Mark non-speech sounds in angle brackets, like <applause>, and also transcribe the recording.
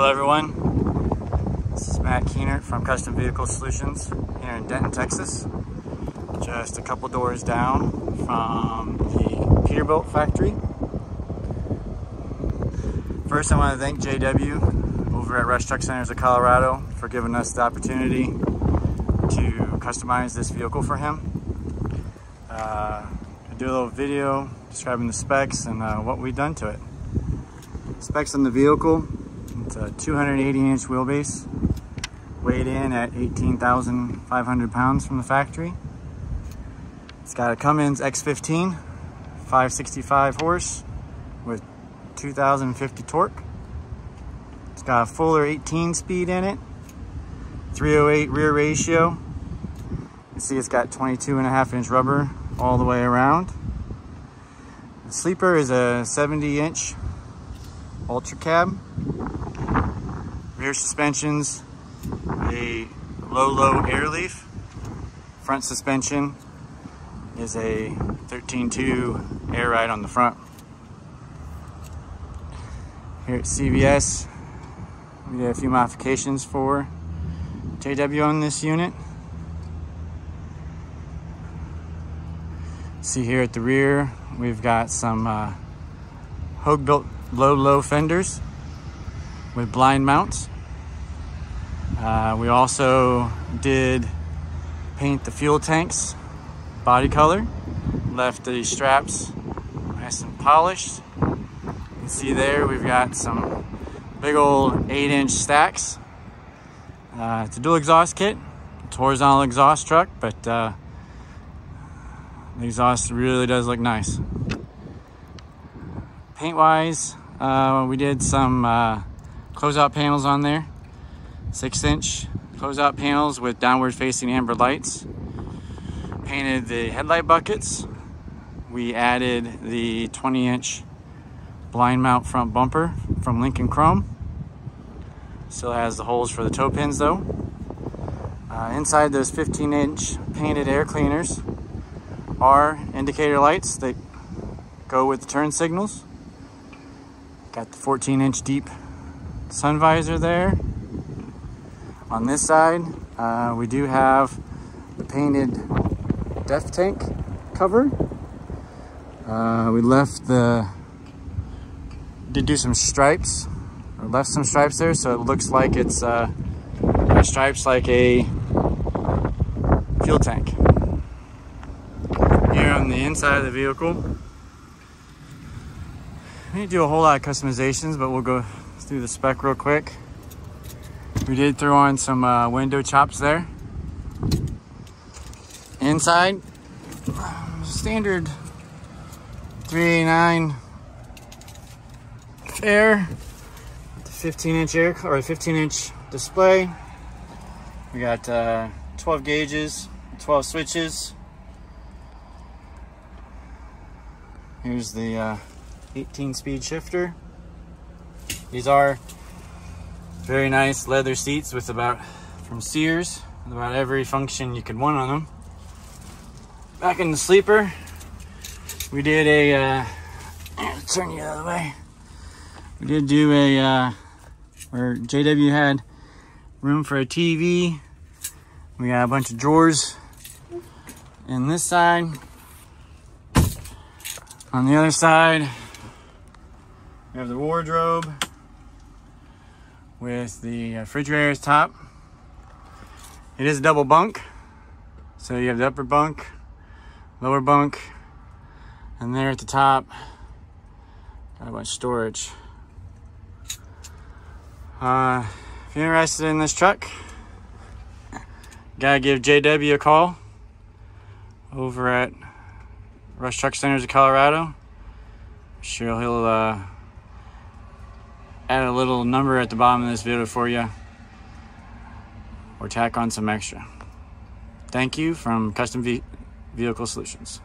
Hello everyone, this is Matt Keenert from Custom Vehicle Solutions here in Denton, Texas. Just a couple doors down from the Peterbilt factory. First I want to thank JW over at Rush Truck Centers of Colorado for giving us the opportunity to customize this vehicle for him. Uh, do a little video describing the specs and uh, what we've done to it. Specs on the vehicle, it's a 280 inch wheelbase, weighed in at 18,500 pounds from the factory. It's got a Cummins X15, 565 horse with 2,050 torque. It's got a Fuller 18 speed in it, 308 rear ratio. You see it's got 22 and a half inch rubber all the way around. The sleeper is a 70 inch ultra cab. Rear suspensions, a low, low air leaf. Front suspension is a 13.2 air ride on the front. Here at CVS, we did a few modifications for JW on this unit. See here at the rear, we've got some uh, Hogebuilt low, low fenders with blind mounts. Uh, we also did paint the fuel tanks body color. Left the straps nice and polished. You can see there we've got some big old 8 inch stacks. Uh, it's a dual exhaust kit. It's horizontal exhaust truck, but uh, the exhaust really does look nice. Paint wise, uh, we did some uh, closeout panels on there, six inch closeout panels with downward facing amber lights. Painted the headlight buckets. We added the 20 inch blind mount front bumper from Lincoln Chrome. Still has the holes for the tow pins though. Uh, inside those 15 inch painted air cleaners are indicator lights that go with the turn signals. Got the 14 inch deep sun visor there. On this side, uh, we do have the painted def tank cover. Uh, we left the, did do some stripes, or left some stripes there, so it looks like it's uh, stripes like a fuel tank. Here on the inside of the vehicle, we didn't do a whole lot of customizations, but we'll go through the spec real quick. We did throw on some uh, window chops there. Inside, standard 389 air, the 15 inch air or 15 inch display. We got uh, 12 gauges, 12 switches. Here's the uh, 18 speed shifter. These are very nice leather seats with about, from Sears, about every function you could want on them. Back in the sleeper, we did a, uh, <clears throat> turn you the other way. We did do a, uh, where JW had room for a TV. We got a bunch of drawers in this side. On the other side, we have the wardrobe with the refrigerator's top. It is a double bunk. So you have the upper bunk, lower bunk, and there at the top, got a bunch of storage. Uh, if you're interested in this truck, gotta give JW a call over at Rush Truck Centers of Colorado. Sure he'll uh, add a little number at the bottom of this video for you or tack on some extra. Thank you from Custom Vehicle Solutions.